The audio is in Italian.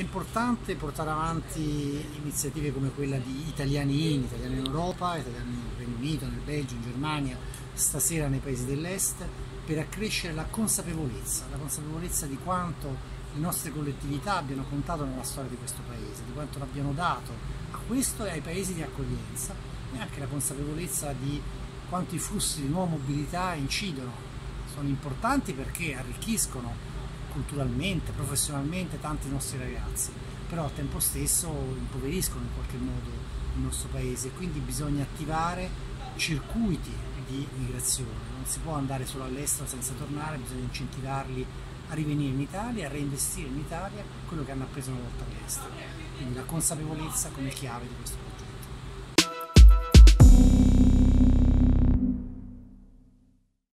importante portare avanti iniziative come quella di Italiani in, Italiani in Europa, Italiani nel Regno Unito, nel Belgio, in Germania, stasera nei paesi dell'Est, per accrescere la consapevolezza, la consapevolezza di quanto le nostre collettività abbiano contato nella storia di questo paese, di quanto l'abbiano dato a questo e ai paesi di accoglienza e anche la consapevolezza di quanto i flussi di nuova mobilità incidono, sono importanti perché arricchiscono culturalmente, professionalmente tanti nostri ragazzi, però al tempo stesso impoveriscono in qualche modo il nostro paese, quindi bisogna attivare circuiti di migrazione, non si può andare solo all'estero senza tornare, bisogna incentivarli a rivenire in Italia, a reinvestire in Italia quello che hanno appreso una volta all'estero. Quindi la consapevolezza come chiave di questo processo.